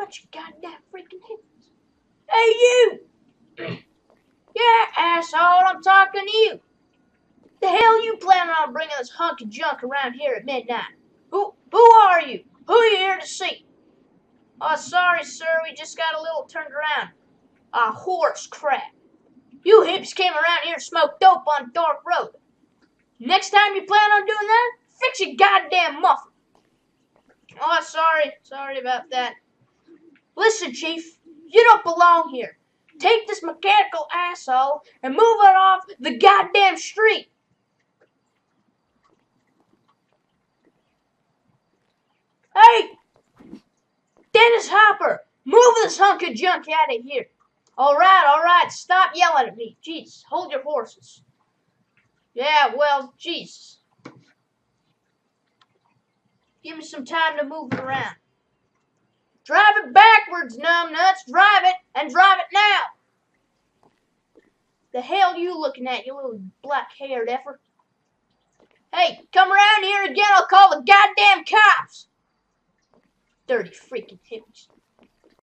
Bunch of goddamn freaking hippies. Hey, you! yeah, asshole, I'm talking to you. The hell you planning on bringing this hunk of junk around here at midnight? Who, who are you? Who are you here to see? Oh, sorry, sir, we just got a little turned around. Ah, horse crap. You hips came around here and smoked dope on Dark Road. Next time you plan on doing that, fix your goddamn muffler. Oh, sorry. Sorry about that. Listen, Chief, you don't belong here. Take this mechanical asshole and move it off the goddamn street. Hey! Dennis Hopper, move this hunk of junk out of here. All right, all right, stop yelling at me. Jeez, hold your horses. Yeah, well, jeez. Give me some time to move it around. It backwards, numbnuts. Drive it, and drive it now. The hell you looking at, you little black-haired effer? Hey, come around here again, I'll call the goddamn cops. Dirty freaking hippies.